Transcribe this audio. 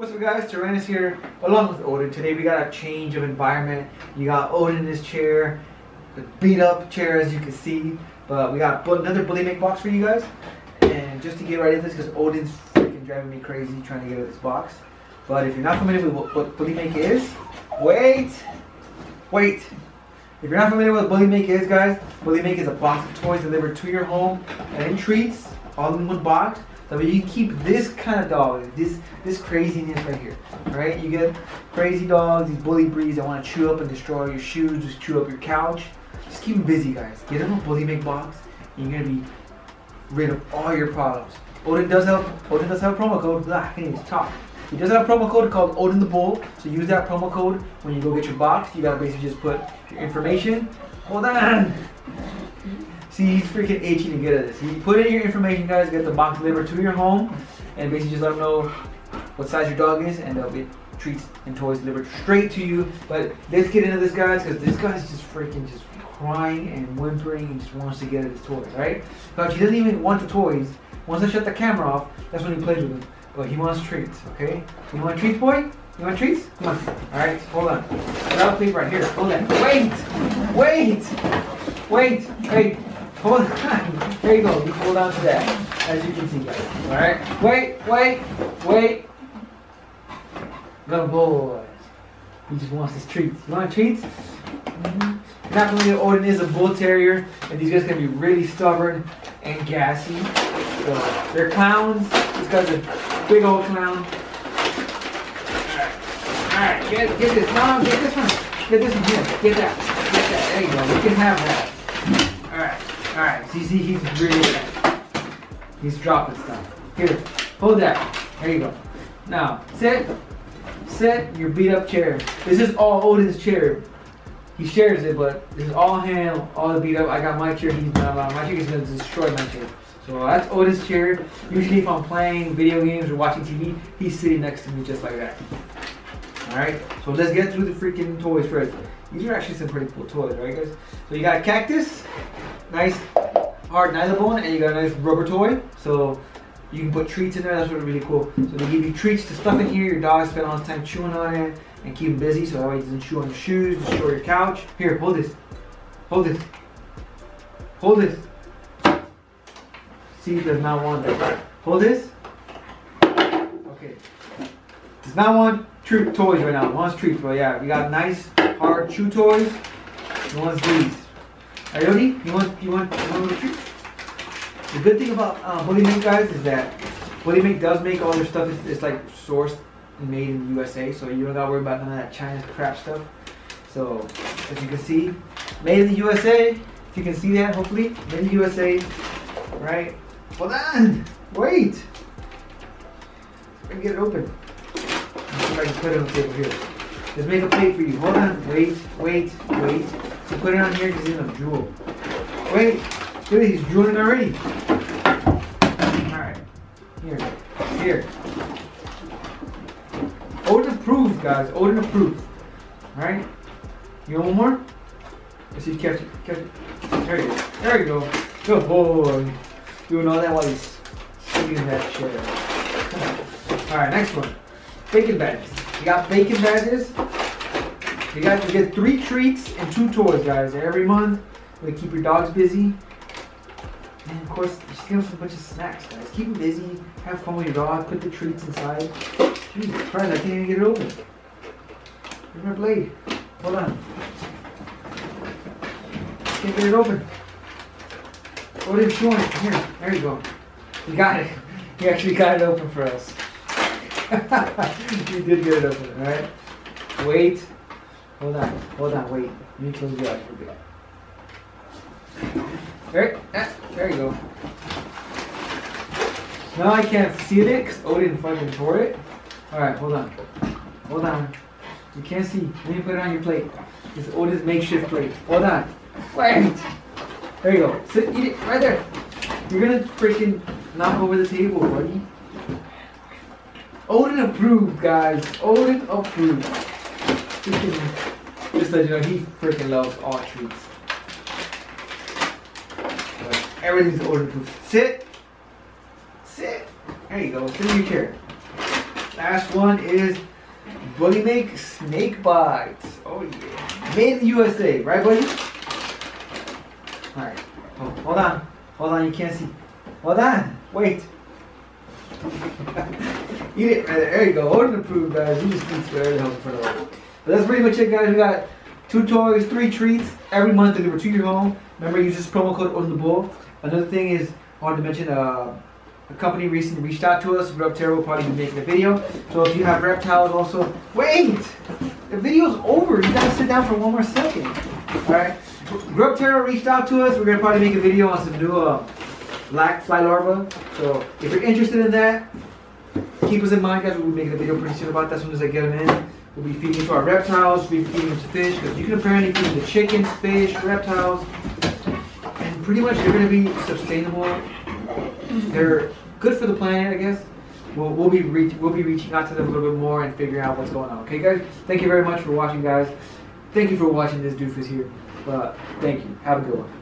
What's up guys, Tyranus here, along with Odin. Today we got a change of environment. You got Odin in his chair, the beat up chair as you can see. But we got another Bully Make box for you guys. And just to get right into this, because Odin's freaking driving me crazy trying to get out of this box. But if you're not familiar with what, what Bully Make is, wait, wait. If you're not familiar with what Bully Make is, guys, Bully Make is a box of toys delivered to your home and treats, all in one box. So you keep this kind of dog, this this craziness right here, right? You get crazy dogs, these bully breeds that want to chew up and destroy your shoes, just chew up your couch. Just keep them busy, guys. Get them a bully make box, and you're gonna be rid of all your problems. Odin does have Odin does have a promo code. Blah, I can't even talk. He does have a promo code called Odin the Bull. So use that promo code when you go get your box. You gotta basically just put your information. Hold on. See, he's freaking itching to get at this. You put in your information, guys, get the box delivered to your home, and basically just let them know what size your dog is, and they'll get treats and toys delivered straight to you. But let's get into this, guys, because this guy's just freaking just crying and whimpering and just wants to get at his toys, right? But he doesn't even want the toys. Once I shut the camera off, that's when he plays with them. But he wants treats, okay? You want treats, boy? You want treats? Come on. All right, hold on. I'll leave right here. Hold on. Wait! Wait! Wait! Wait! Hold on. There you go. You hold on to that, as you can see, guys. All right. Wait, wait, wait. Good boy. He just wants his treats. You want treats? Mm-hmm. Not only Odin is a bull terrier, and these guys can be really stubborn and gassy. So they're clowns. This guy's a big old clown. All right, get, get this. Mom, get this one. Get this one here. Get that. Get that. There you go. You can have that. All right. All right. See, he's really. He's dropping stuff. Here, hold that. There you go. Now, sit. Sit your beat up chair. This is all Odin's chair. He shares it, but this is all him, all the beat up. I got my chair. He's not allowed. My chair is gonna destroy my chair. So that's Odin's chair. Usually, if I'm playing video games or watching TV, he's sitting next to me just like that. Alright, so let's get through the freaking toys first. These are actually some pretty cool toys, right guys? So you got cactus, nice hard nylon, bone, and you got a nice rubber toy. So you can put treats in there, that's really, really cool. So they give you treats to stuff in here, your dog spend all his time chewing on it and keep him busy so that way he doesn't chew on your shoes, destroy your couch. Here, hold this. Hold this. Hold this. See, he does not want that. Hold this. Okay. Does not want treat toys right now. Wants treats, but yeah, we got nice hard chew toys. He wants these. Are you want you want you want the treats? The good thing about uh, Bully Make guys is that Bully Make does make all their stuff. It's, it's like sourced and made in the USA, so you don't gotta worry about none of that China crap stuff. So as you can see, made in the USA. If you can see that, hopefully, made in the USA. Right? Hold on. Wait. Let me get it open. I can put it on the table here. Let's make a plate for you. Hold on. Wait, wait, wait. So put it on here because he's gonna drool. Wait. Dude, he's drooling already. Alright. Here. Here. Odin approved, guys. Odin approved. Alright? You want one more? Let's see, catch it. Catch it. There you go. There you go. Good boy. Doing all that while he's sitting in that chair. Alright, next one. Bacon badges. You got bacon badges. You got to get three treats and two toys, guys, every month. To keep your dogs busy. And of course, just give them a bunch of snacks, guys. Keep them busy. Have fun with your dog. Put the treats inside. Jesus Christ, I can't even get it open. Where's my blade? Hold on. Can't get it open. What is you want? Here, there you go. You got it. You actually got it open for us. you did get it open, alright? Wait. Hold on. Hold on, wait. Let me close your eyes for a bit. There, ah, there you go. Now I can't see it because Odin fucking tore it. Alright, hold on. Hold on. You can't see. Let me put it on your plate. It's Odin's makeshift plate. Hold on. Wait. There you go. Sit, eat it right there. You're gonna freaking knock over the table, buddy. Odin approved, guys. Odin approved. Just let you know, he freaking loves all treats. But everything's Odin approved. Sit. Sit. There you go. Sit in your chair. Last one is Bully Make Snake Bites. Oh yeah. Made in the USA, right buddy? Alright. Oh, hold on. Hold on, you can't see. Hold on. Wait. It right there. You go. Odin approved, guys. You just need to very help for the But that's pretty much it, guys. We got two toys, three treats every month delivered to your home. Remember, use this promo code Odin the Bull. Another thing is, I wanted to mention, uh, a company recently reached out to us. Reptera will probably be making a video. So if you have reptiles also, wait! The video's over. You gotta sit down for one more second. Alright? Reptera reached out to us. We're gonna probably make a video on some new uh, black fly larva. So if you're interested in that, keep us in mind, guys. We'll be making a video pretty soon about that as soon as I get them in. We'll be feeding to our reptiles, we'll be feeding to fish, because you can apparently feed them to chickens, fish, reptiles, and pretty much they're going to be sustainable. They're good for the planet, I guess. We'll, we'll be we'll be reaching out to them a little bit more and figuring out what's going on. Okay, guys. Thank you very much for watching, guys. Thank you for watching this doofus here. But thank you. Have a good one.